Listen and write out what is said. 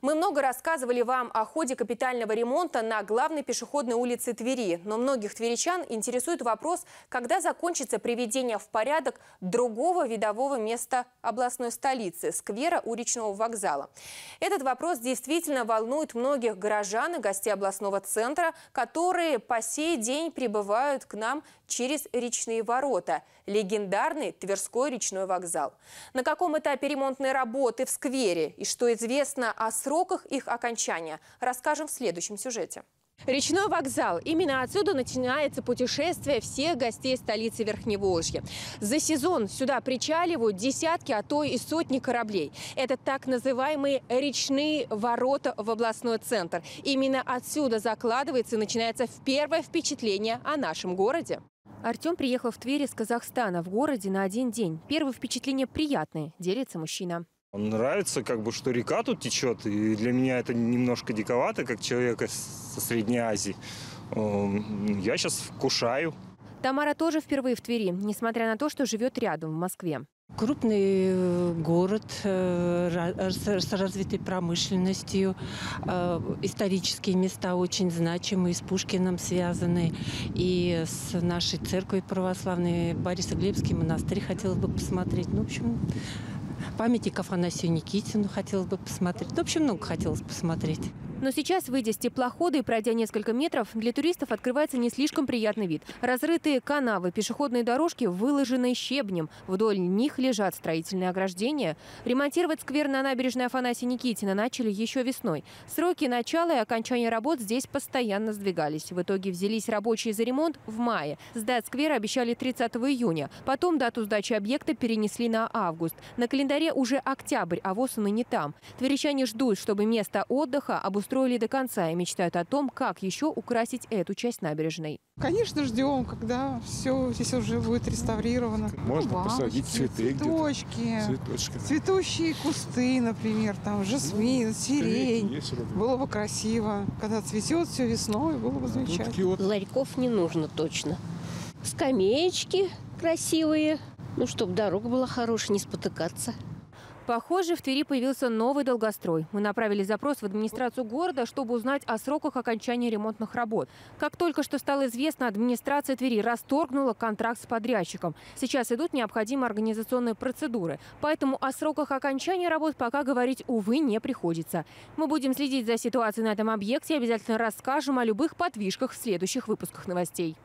Мы много рассказывали вам о ходе капитального ремонта на главной пешеходной улице Твери. Но многих тверичан интересует вопрос, когда закончится приведение в порядок другого видового места областной столицы – сквера у речного вокзала. Этот вопрос действительно волнует многих горожан и гостей областного центра, которые по сей день прибывают к нам через речные ворота – легендарный Тверской речной вокзал. На каком этапе ремонтной работы в сквере и что известно о сроках их окончания, расскажем в следующем сюжете. Речной вокзал. Именно отсюда начинается путешествие всех гостей столицы Верхневолжья. За сезон сюда причаливают десятки, а то и сотни кораблей. Это так называемые речные ворота в областной центр. Именно отсюда закладывается и начинается первое впечатление о нашем городе. Артем приехал в Тверь из Казахстана в городе на один день. Первые впечатления приятные, делится мужчина. Нравится, как бы, что река тут течет, и для меня это немножко диковато, как человека со Средней Азии. Эм, я сейчас вкушаю. Тамара тоже впервые в Твери, несмотря на то, что живет рядом, в Москве. Крупный э, город э, с развитой промышленностью, э, исторические места очень значимые, с Пушкиным связаны, и с нашей церковью православной Борисоглебский монастырь хотелось бы посмотреть. Ну, в общем, памятник Афанасию Никитину хотелось бы посмотреть. Ну, в общем, много хотелось посмотреть. Но сейчас, выйдя с теплохода и пройдя несколько метров, для туристов открывается не слишком приятный вид. Разрытые канавы, пешеходные дорожки, выложенные щебнем. Вдоль них лежат строительные ограждения. Ремонтировать сквер на набережной Афанасия Никитина начали еще весной. Сроки начала и окончания работ здесь постоянно сдвигались. В итоге взялись рабочие за ремонт в мае. Сдать сквер обещали 30 июня. Потом дату сдачи объекта перенесли на август. На календаре уже октябрь, а ВОЗ не там. Тверичане ждут, чтобы место отдыха обустроили устроили до конца и мечтают о том, как еще украсить эту часть набережной. Конечно, ждем, когда все здесь уже будет реставрировано. Можно ну, посадить цветы цветочки, цветочки, цветущие кусты, например, там жасмин, сирень. Было бы красиво, когда цветет все весной, было бы замечательно. Вот. Ларьков не нужно точно. Скамеечки красивые, ну, чтобы дорога была хорошая, не спотыкаться. Похоже, в Твери появился новый долгострой. Мы направили запрос в администрацию города, чтобы узнать о сроках окончания ремонтных работ. Как только что стало известно, администрация Твери расторгнула контракт с подрядчиком. Сейчас идут необходимые организационные процедуры. Поэтому о сроках окончания работ пока говорить, увы, не приходится. Мы будем следить за ситуацией на этом объекте и обязательно расскажем о любых подвижках в следующих выпусках новостей.